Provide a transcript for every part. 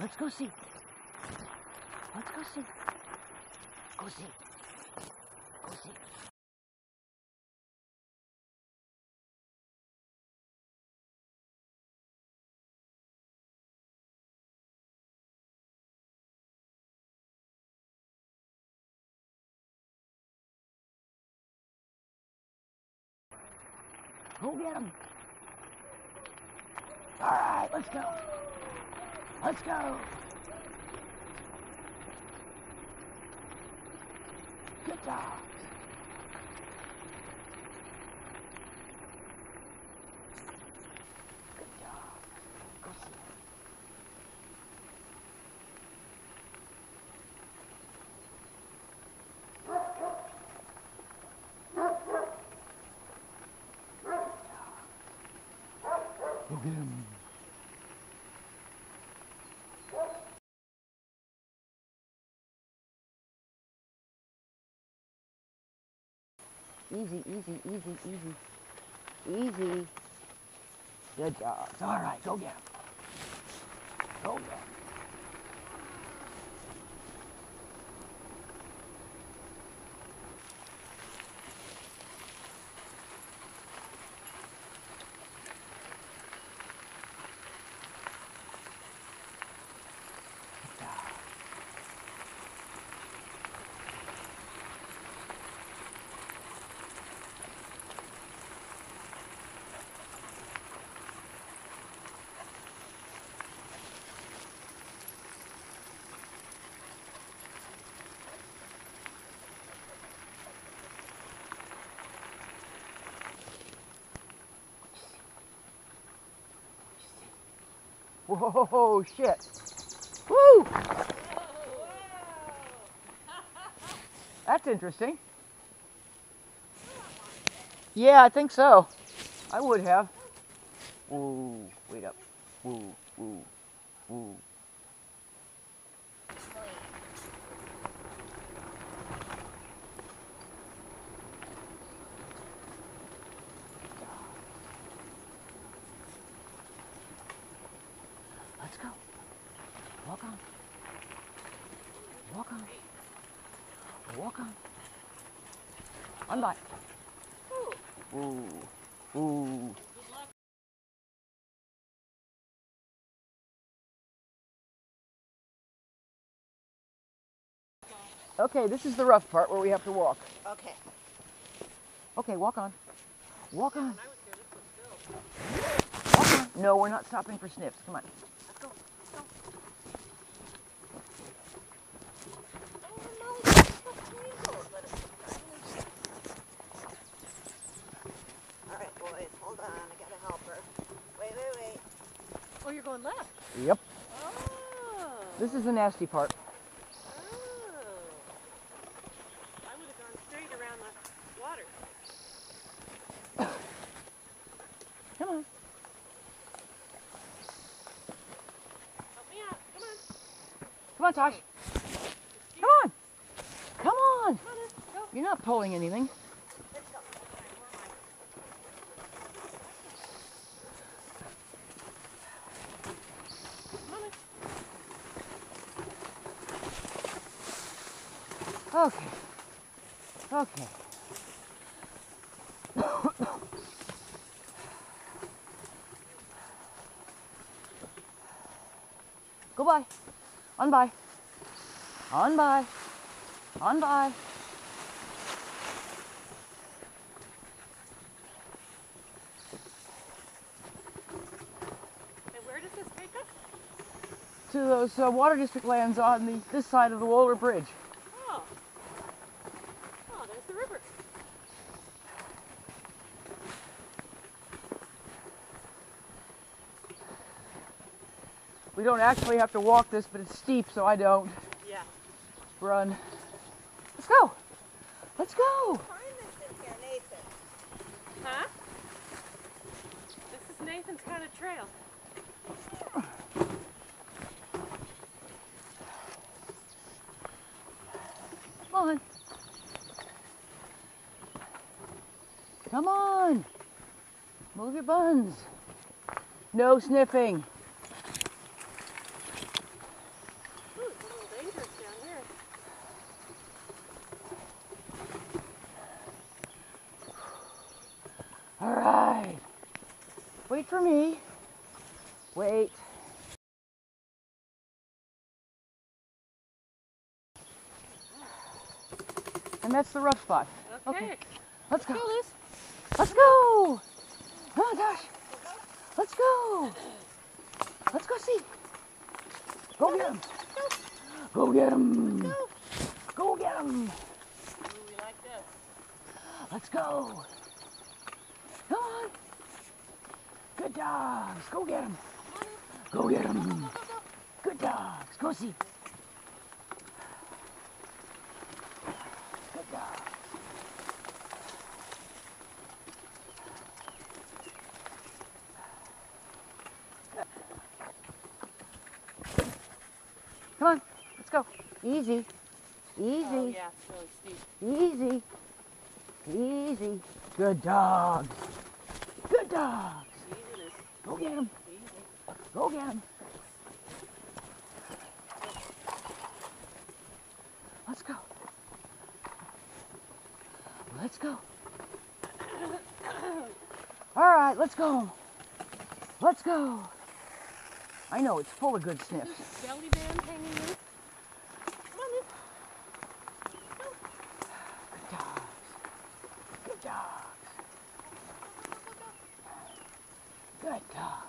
Let's go see. Let's go see. Go see. Go see. Go get him. All right, let's go. Let's go. Good job. Good. Easy, easy, easy, easy. Easy. Good job. All right, go get him. Go get him. Whoa, shit. Woo! That's interesting. Yeah, I think so. I would have. Woo, wait up. Woo, woo, woo. Let's go. Walk on. Walk on. Walk on. On by. Ooh. Ooh. Okay, this is the rough part where we have to walk. Okay. Okay, walk on. Walk on. Walk on. No, we're not stopping for sniffs. Come on. Let's go. Let's go. Oh, no, it's so tangled. Let us- All right, boys, hold on. I gotta help her. Wait, wait, wait. You're going left. Yep. Oh. This is the nasty part. Oh. I would have gone straight around the water. Come on. Help me out. Come on. Come on, Tosh. Come on. Come on. Come on You're not pulling anything. Let's go. Come on in. Okay. Okay. Go by. On by. On by. On by. And where does this take us? To those uh, water district lands on the this side of the Wohler Bridge. Oh. Oh, there's the river. We don't actually have to walk this, but it's steep, so I don't. Yeah. Run. Let's go. Let's go. Find this in here, Nathan. Huh? This is Nathan's kind of trail. Come on. Come on. Move your buns. No sniffing. Wait for me. Wait. And that's the rough spot. Okay. Let's go. Go. Let's go. Oh gosh. Let's go. Let's go see. Go get him. Go get him. Go. Get him. Ooh, we like this. Let's go. Come on. Good dogs. Go get him. Go get him. Good dogs. Go see. Good dogs. Come on. Let's go. Easy. Easy. Oh, yeah, really. Easy. Easy. Good dogs. Good dogs. Easy, Go get him. Easy. Go get him. Let's go. Let's go. All right, let's go. Let's go. I know it's full of good sniffs. Belly band hanging loose. Come on, Liz. Good dogs. Good dogs. Good dogs.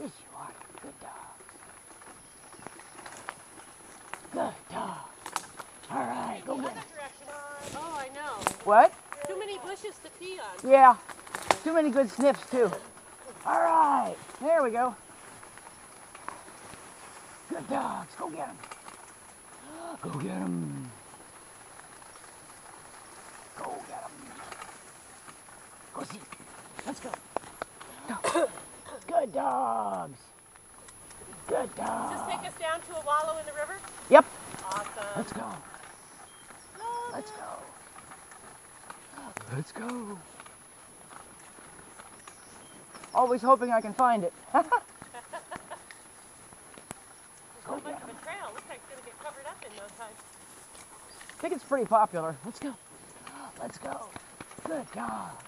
Yes, you are. Good dogs. Good dogs. All right, go get other 'em. direction. Oh, I know. What? Too many bushes to pee on. Yeah. Too many good sniffs, too. All right. There we go. Dogs. Go get 'em. Go get 'em. Go get 'em. Go see. Let's go. Go. Good dogs. Good dogs. Does this take us down to a wallow in the river? Yep. Awesome. Let's go. Let's go. Let's go. Always hoping I can find it. There's so much of a trail. Looks like it's going to get covered up in no time. I think it's pretty popular. Let's go. Let's go. Good dogs.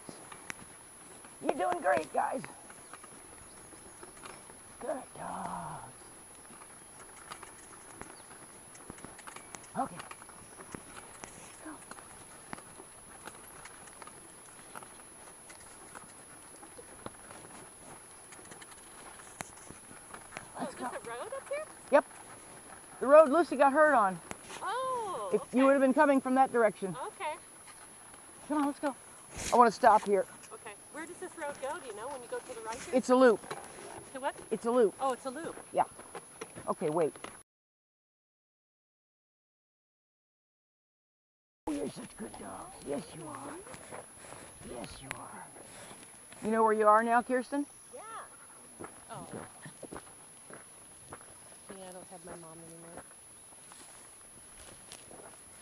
You're doing great, guys. Good dogs. Okay. Go. Oh, Let's is go. road up here? Yep. The road Lucy got hurt on. If okay. you would have been coming from that direction. Okay, Come on, let's go. I want to stop here. okay. Where does this road go? Do you know when you go to the right here? It's a loop. to what? It's a loop. Oh, it's a loop. Yeah. Okay, wait. Oh, you're such good dogs. Yes, you are. Yes, you are. You know where you are now, Kirsten? Yeah. Oh. Yeah, I don't have my mom anymore.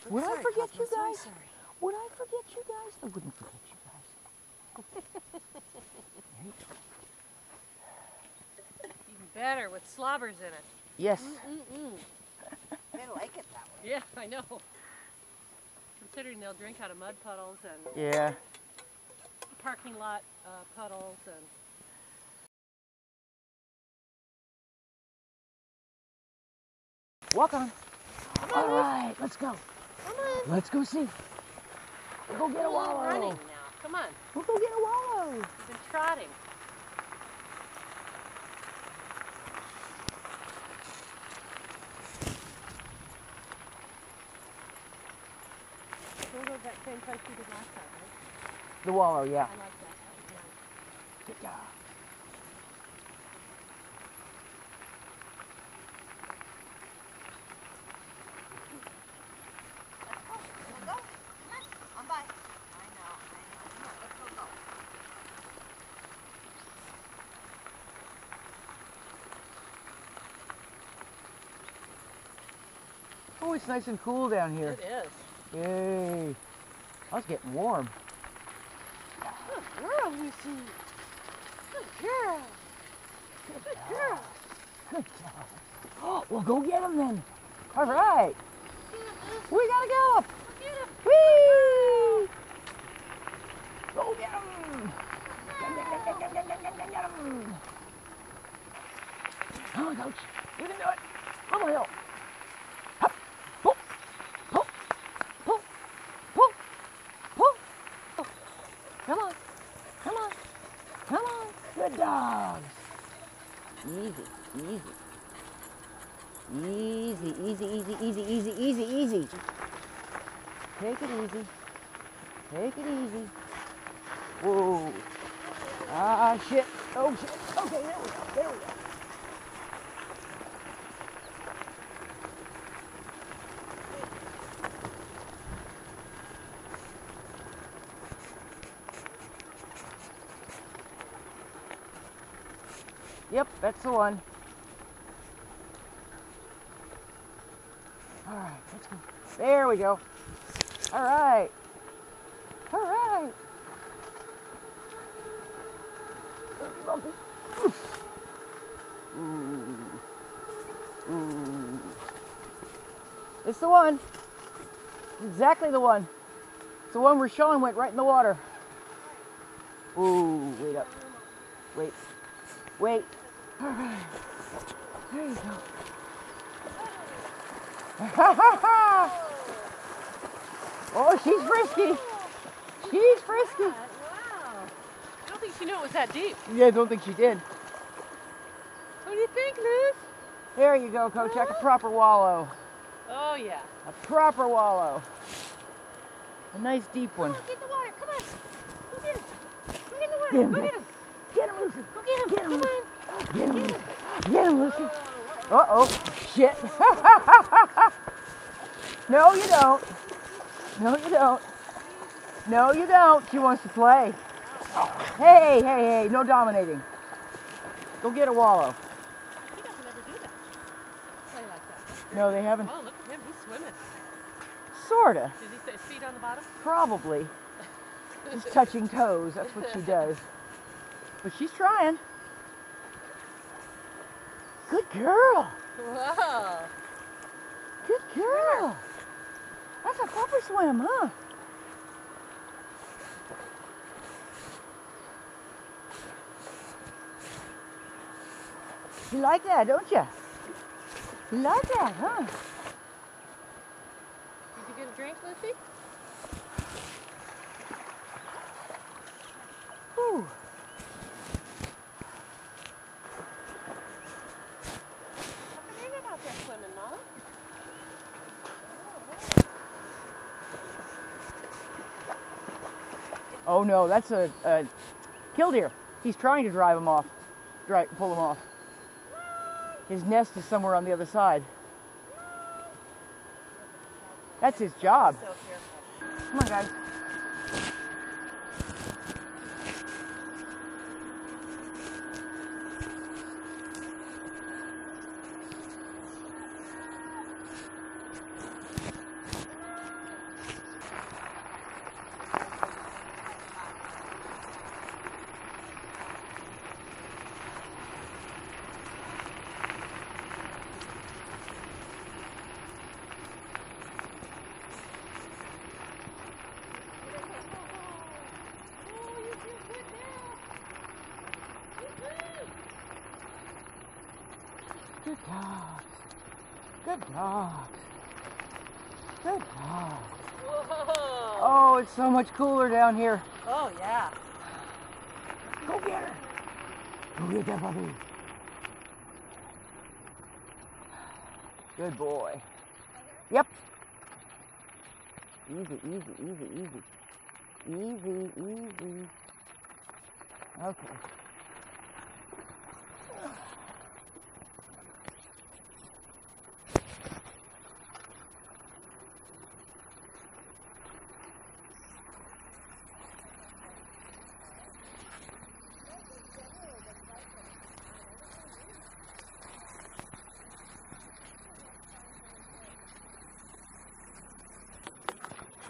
Would I forget Cosmo, you guys? sorry. Would I forget you guys? I wouldn't forget you guys. Even better with slobbers in it. Yes. Mm-mm. They like it that way. Yeah, I know. Considering they'll drink out of mud puddles and Yeah. parking lot uh, puddles and Walk on. All right, let's go. Come on. Let's go see. We'll go get a wallow. Running now. Come on. We'll go get a wallow. You've been trotting. We'll that same place we did last time, right? The wallow, yeah. I like that. That was nice. Good job. Wanna go? Come on. I'm by. I know, I know. Come on, let's go go. Oh, it's nice and cool down here. It is. Yay. I was getting warm. Good girl, Lucy. Good girl. Good girl. Good job. Oh, well, go get him then. All right. Mm-hmm. We gotta go. Get him. Whee! Go get him. on. Come on, coach. You can do it. Little hill. Hop. Pull. Pull. Pull. Pull. Pull. Come on. Come on. Come on. Good dogs. Easy. Easy. Easy, easy, easy, easy, easy, easy, easy. Take it easy. Take it easy. Whoa. Ah, shit. Oh, shit. Okay, there we go. There we go. Yep, that's the one. All right, let's go. There we go. All right. All right. It's the one. Exactly the one. It's the one where Sean went right in the water. Ooh, wait up. Wait. Wait. All right. There you go. oh, she's frisky. She's frisky. Wow. I don't think she knew it was that deep. Yeah, I don't think she did. What do you think, Liz? There you go, Coach. Like a proper wallow. Oh, yeah. A proper wallow. A nice deep one. On, get in the water. Come on. Go get him. Go get in the water. Get him. Go get him. Get him, Lucy. Go get him. Get him. Come on. Get him. Get him, Lucy. Uh oh. Shit. no, you don't. No, you don't. No, you don't. She wants to play. Hey, hey, hey. No dominating. Go get a wallow. He doesn't ever do that. Play like that. No, they haven't. Oh, look at him. He's swimming. Sorta. Did he say feet on the bottom? Probably. She's touching toes. That's what she does. But she's trying. Good girl. Wow. Good girl. That's a proper swim, huh? You like that, don't you? You like that, huh? Did you get a drink, Lucy? Whew. What's the name out there swimming, Mama? Oh no, that's a, a killdeer. He's trying to drive him off, drive, pull him off. His nest is somewhere on the other side. That's his job. Come on, guys. Good dogs. Good dogs. Good dogs. Whoa. Oh, it's so much cooler down here. Oh, yeah. Go get her. Go get that puppy. Good boy. Yep. Easy, easy, easy, easy. Easy, easy. Okay.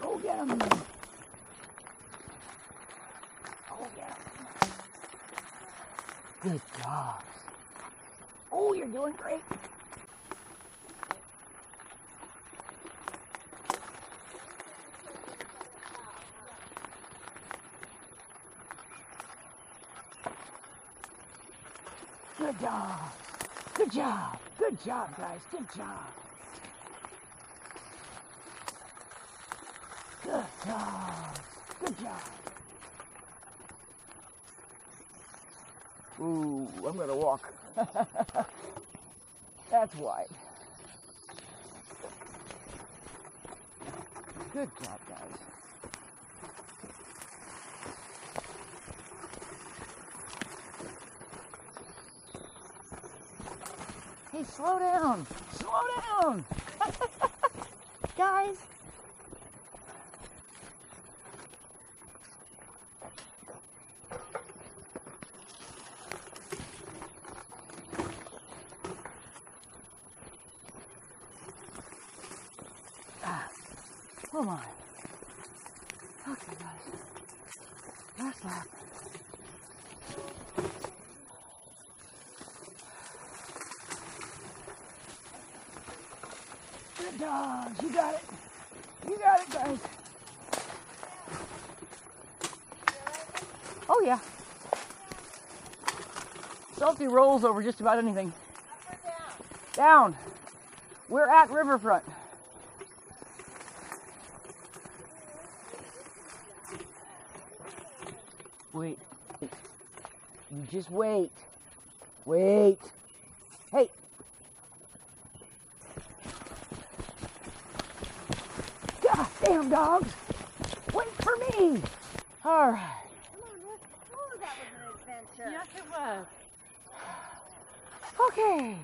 Go get him. Go get him. Good dogs. Oh, you're doing great. Good job. Good job. Good job, guys. Good job. Good job. Good job. Ooh, I'm gonna walk. That's why. Good job, guys. Hey, slow down. Slow down. guys. Dogs. You got it. You got it, guys. Oh, yeah. Salty rolls over just about anything. Down. We're at Riverfront. Wait. You just wait. Wait. Hey. God damn dogs. Wait for me. All right. Come on, Rick. Oh, that was an adventure. Yes, it was. Okay.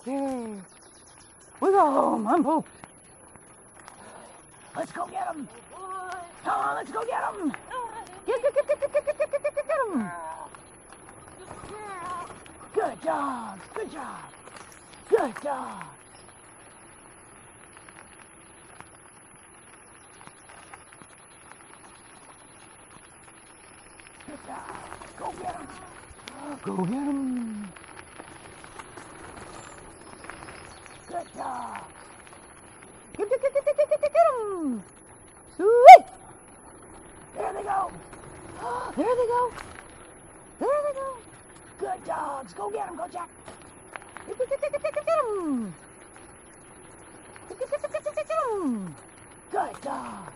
Okay. We go home. I'm pooped. Let's go get him. Come on, let's go get him. Get, get, get, get, get, get, get, get, get, get, him. Good dogs. Good job. Good dogs. Good job. Go get him. Go get him. Good job. Get, get, get, get, get, get, get, get, get 'em. Sweet. There they go. There they go. There they go. Good dogs. Go get them. Go, Jack. Get, get, get, get, get, get, get 'em. Get, get, get, get, get, get, get 'em. Good dogs.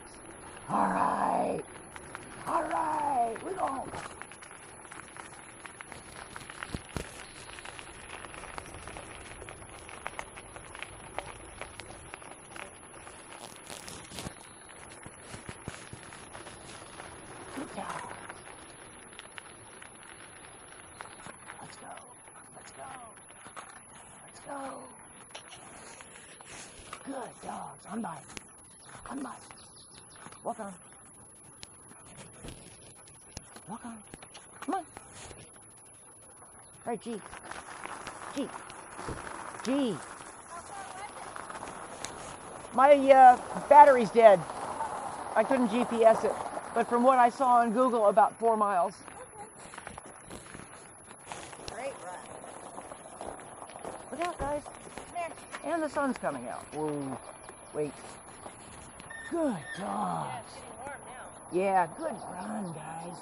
All right. All right. We go home. Good job. Let's go. Let's go. Let's go. Good dogs. On by. On by. Walk on. Walk on. Come on. All right, G. G. G. My uh, battery's dead. I couldn't GPS it. But from what I saw on Google, about four miles. Great run. Look out, guys. And the sun's coming out. Whoa. Wait. Good dogs. It's getting warm now. Yeah, good run, guys.